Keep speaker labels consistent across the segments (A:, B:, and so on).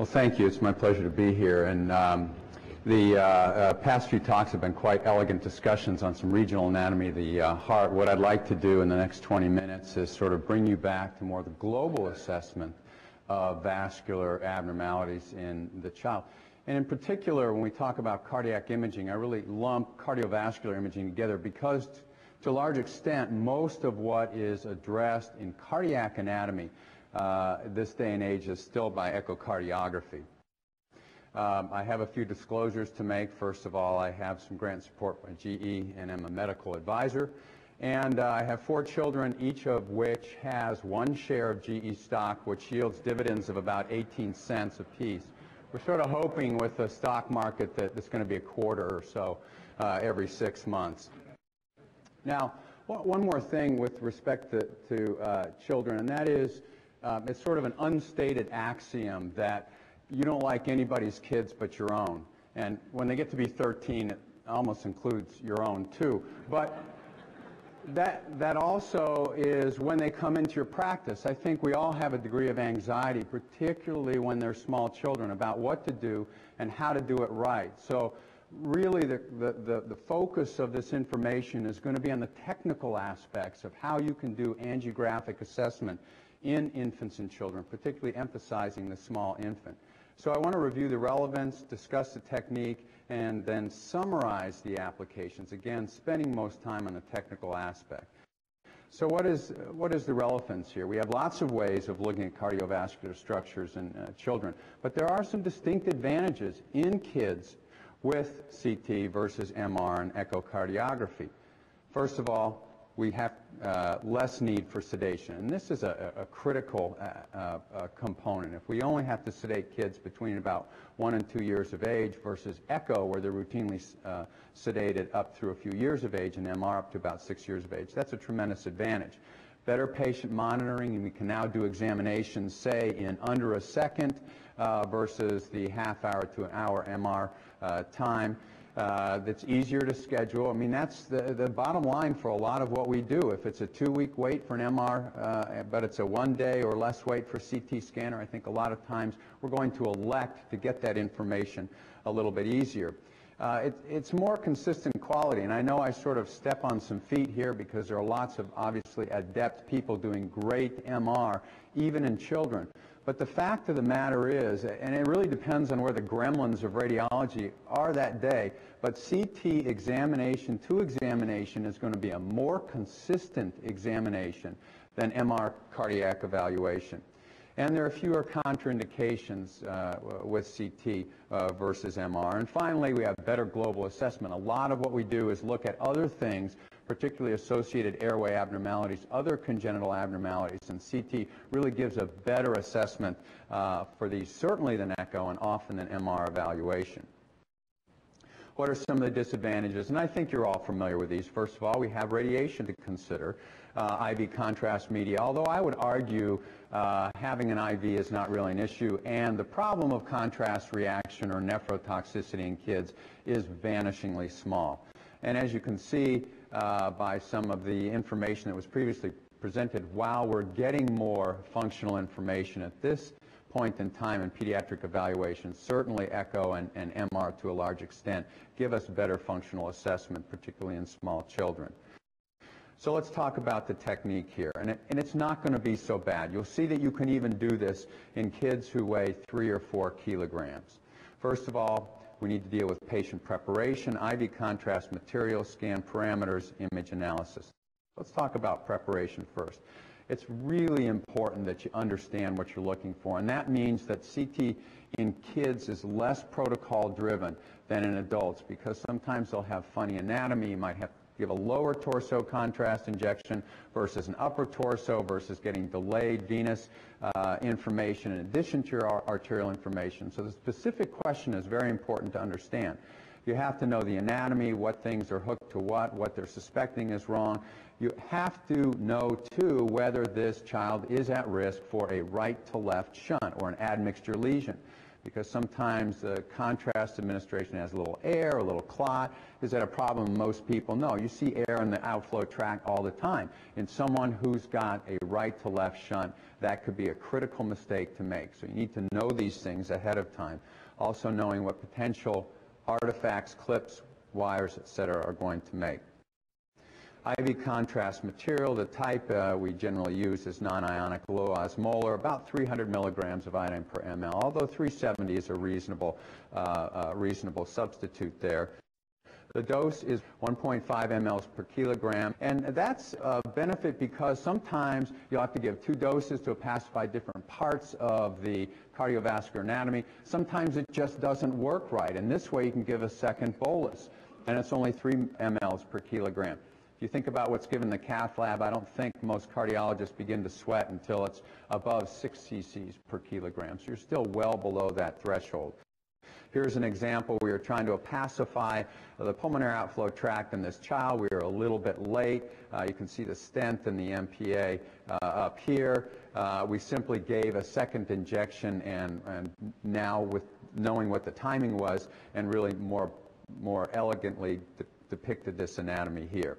A: Well, thank you. It's my pleasure to be here. And um, the uh, uh, past few talks have been quite elegant discussions on some regional anatomy of the uh, heart. What I'd like to do in the next 20 minutes is sort of bring you back to more of the global assessment of vascular abnormalities in the child. And in particular, when we talk about cardiac imaging, I really lump cardiovascular imaging together because to a large extent, most of what is addressed in cardiac anatomy uh, this day and age is still by echocardiography. Um, I have a few disclosures to make. First of all, I have some grant support by GE and am a medical advisor. And uh, I have four children, each of which has one share of GE stock, which yields dividends of about 18 cents apiece. We're sort of hoping with the stock market that it's going to be a quarter or so uh, every six months. Now, one more thing with respect to, to uh, children, and that is um, it's sort of an unstated axiom that you don't like anybody's kids but your own. And when they get to be 13, it almost includes your own too. But that, that also is when they come into your practice. I think we all have a degree of anxiety, particularly when they're small children, about what to do and how to do it right. So really the, the, the, the focus of this information is going to be on the technical aspects of how you can do angiographic assessment in infants and children, particularly emphasizing the small infant. So I want to review the relevance, discuss the technique, and then summarize the applications, again, spending most time on the technical aspect. So what is, what is the relevance here? We have lots of ways of looking at cardiovascular structures in uh, children, but there are some distinct advantages in kids with CT versus MR and echocardiography. First of all, we have uh, less need for sedation. And this is a, a critical uh, uh, component. If we only have to sedate kids between about one and two years of age versus echo, where they're routinely uh, sedated up through a few years of age, and MR up to about six years of age, that's a tremendous advantage. Better patient monitoring, and we can now do examinations, say, in under a second uh, versus the half hour to an hour MR uh, time uh, that's easier to schedule. I mean, that's the, the bottom line for a lot of what we do. If it's a two-week wait for an MR, uh, but it's a one-day or less wait for CT scanner, I think a lot of times we're going to elect to get that information a little bit easier. Uh, it, it's more consistent quality, and I know I sort of step on some feet here because there are lots of obviously adept people doing great MR, even in children. But the fact of the matter is, and it really depends on where the gremlins of radiology are that day, but CT examination to examination is going to be a more consistent examination than MR cardiac evaluation. And there are fewer contraindications uh, with CT uh, versus MR. And finally, we have better global assessment. A lot of what we do is look at other things particularly associated airway abnormalities, other congenital abnormalities, and CT really gives a better assessment uh, for these, certainly than echo and often than MR evaluation. What are some of the disadvantages? And I think you're all familiar with these. First of all, we have radiation to consider, uh, IV contrast media, although I would argue uh, having an IV is not really an issue, and the problem of contrast reaction or nephrotoxicity in kids is vanishingly small. And as you can see, uh, by some of the information that was previously presented while we're getting more functional information at this point in time in pediatric evaluation, certainly echo and, and MR to a large extent give us better functional assessment, particularly in small children. So let's talk about the technique here. And, it, and it's not going to be so bad. You'll see that you can even do this in kids who weigh three or four kilograms. First of all, we need to deal with patient preparation, IV contrast material, scan parameters, image analysis. Let's talk about preparation first. It's really important that you understand what you're looking for, and that means that CT in kids is less protocol driven than in adults because sometimes they'll have funny anatomy. You might have give a lower torso contrast injection versus an upper torso versus getting delayed venous uh, information in addition to your arterial information. So the specific question is very important to understand. You have to know the anatomy, what things are hooked to what, what they're suspecting is wrong. You have to know, too, whether this child is at risk for a right to left shunt or an admixture lesion. Because sometimes the contrast administration has a little air, a little clot. Is that a problem most people? No, you see air in the outflow tract all the time. In someone who's got a right to left shunt, that could be a critical mistake to make. So you need to know these things ahead of time. Also knowing what potential artifacts, clips, wires, etc. are going to make. IV contrast material, the type uh, we generally use is non-ionic low osmolar, about 300 milligrams of iodine per ml, although 370 is a reasonable, uh, uh, reasonable substitute there. The dose is 1.5 mLs per kilogram, and that's a benefit because sometimes you'll have to give two doses to opacify different parts of the cardiovascular anatomy. Sometimes it just doesn't work right, and this way you can give a second bolus, and it's only 3 mLs per kilogram. If you think about what's given the cath lab, I don't think most cardiologists begin to sweat until it's above 6 cc's per kilogram. So you're still well below that threshold. Here's an example. We were trying to opacify the pulmonary outflow tract in this child. We were a little bit late. Uh, you can see the stent and the MPA uh, up here. Uh, we simply gave a second injection and, and now with knowing what the timing was and really more, more elegantly de depicted this anatomy here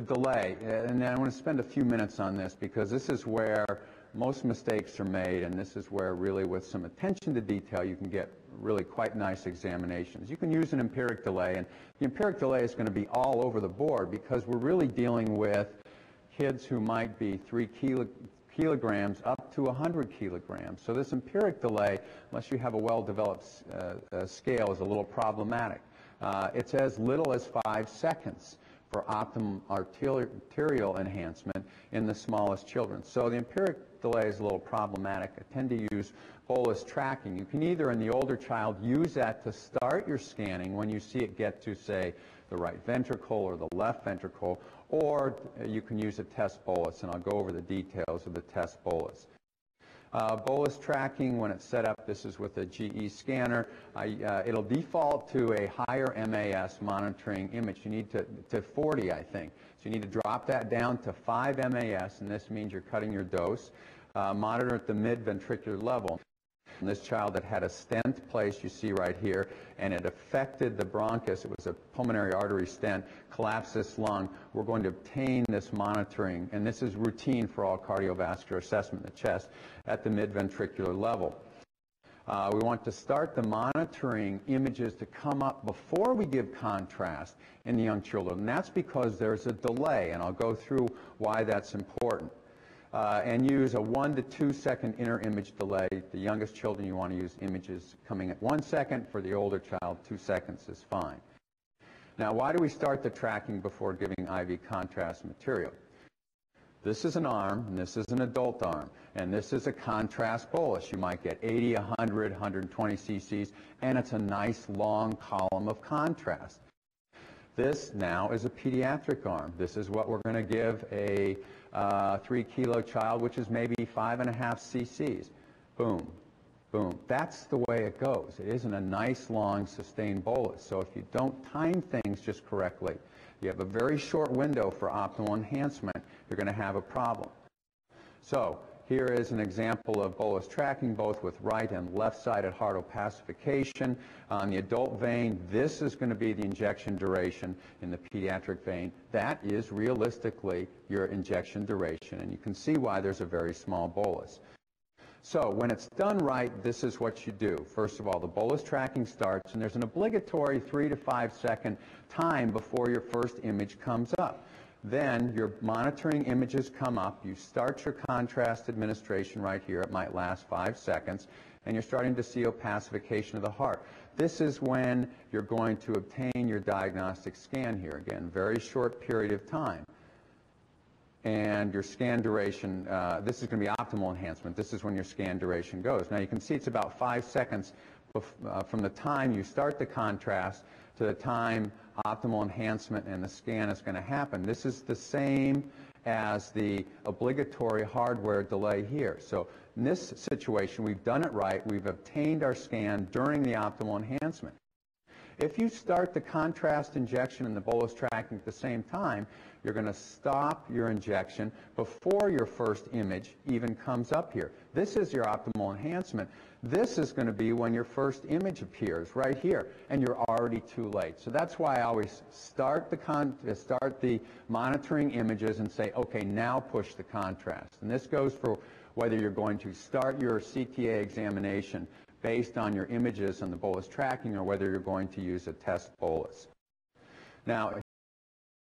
A: the delay, and I want to spend a few minutes on this because this is where most mistakes are made, and this is where really with some attention to detail you can get really quite nice examinations. You can use an empiric delay, and the empiric delay is going to be all over the board because we're really dealing with kids who might be three kilo, kilograms up to 100 kilograms. So this empiric delay, unless you have a well-developed uh, uh, scale, is a little problematic. Uh, it's as little as five seconds for optimum arterial enhancement in the smallest children. So the empiric delay is a little problematic. I tend to use bolus tracking. You can either, in the older child, use that to start your scanning when you see it get to, say, the right ventricle or the left ventricle, or you can use a test bolus, and I'll go over the details of the test bolus. Uh, bolus tracking, when it's set up, this is with a GE scanner. I, uh, it'll default to a higher MAS monitoring image. You need to, to 40, I think. So you need to drop that down to 5 MAS, and this means you're cutting your dose. Uh, monitor at the mid-ventricular level. And this child that had a stent placed, you see right here, and it affected the bronchus. It was a pulmonary artery stent, collapsed this lung. We're going to obtain this monitoring, and this is routine for all cardiovascular assessment in the chest at the mid-ventricular level. Uh, we want to start the monitoring images to come up before we give contrast in the young children. And that's because there's a delay, and I'll go through why that's important uh, and use a one to two second inter image delay. The youngest children, you want to use images coming at one second. For the older child, two seconds is fine. Now, why do we start the tracking before giving IV contrast material? This is an arm, and this is an adult arm, and this is a contrast bolus. You might get 80, 100, 120 cc's, and it's a nice long column of contrast. This now is a pediatric arm. This is what we're going to give a uh, three kilo child, which is maybe five and a half cc's. Boom, boom. That's the way it goes. It isn't a nice, long, sustained bolus. So if you don't time things just correctly, you have a very short window for optimal enhancement, you're going to have a problem. So here is an example of bolus tracking, both with right and left-sided heart opacification. On the adult vein, this is going to be the injection duration. In the pediatric vein, that is realistically your injection duration. And you can see why there's a very small bolus. So when it's done right, this is what you do. First of all, the bolus tracking starts, and there's an obligatory three to five second time before your first image comes up. Then your monitoring images come up. You start your contrast administration right here. It might last five seconds. And you're starting to see opacification of the heart. This is when you're going to obtain your diagnostic scan here. Again, very short period of time. And your scan duration, uh, this is going to be optimal enhancement. This is when your scan duration goes. Now you can see it's about five seconds uh, from the time you start the contrast to the time optimal enhancement and the scan is going to happen. This is the same as the obligatory hardware delay here. So in this situation, we've done it right. We've obtained our scan during the optimal enhancement. If you start the contrast injection and the bolus tracking at the same time, you're going to stop your injection before your first image even comes up here. This is your optimal enhancement. This is going to be when your first image appears right here, and you're already too late. So that's why I always start the, con uh, start the monitoring images and say, okay, now push the contrast. And this goes for whether you're going to start your CTA examination based on your images and the bolus tracking or whether you're going to use a test bolus. Now,